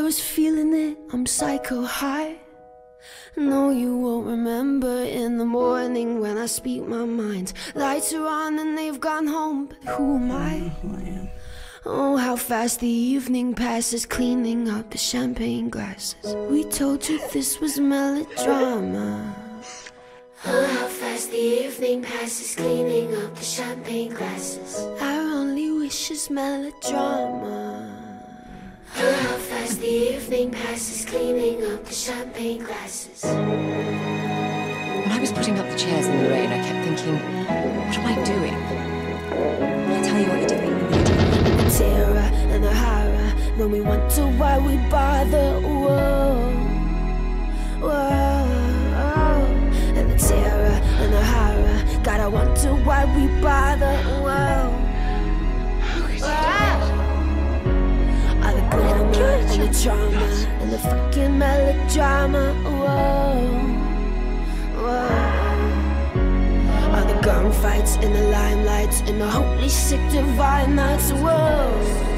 was feeling it, I'm psycho high. No, you won't remember in the morning when I speak my mind. Lights are on and they've gone home, but who am I? Oh, how fast the evening passes, cleaning up the champagne glasses. We told you this was melodrama. Oh, how fast the evening passes, cleaning up the champagne glasses. Our only wish is melodrama. Fast the evening passes, cleaning up the champagne glasses. When I was putting up the chairs in the rain, I kept thinking, what am I doing? I'll tell you what you're doing. The terror and the horror when we wonder why we bother. Whoa, whoa, and the terror and the horror. God, I wonder why we bother. Drama and the fucking melodrama. Whoa, whoa. All the gunfights and the limelights and the holy sick divine nights. Whoa.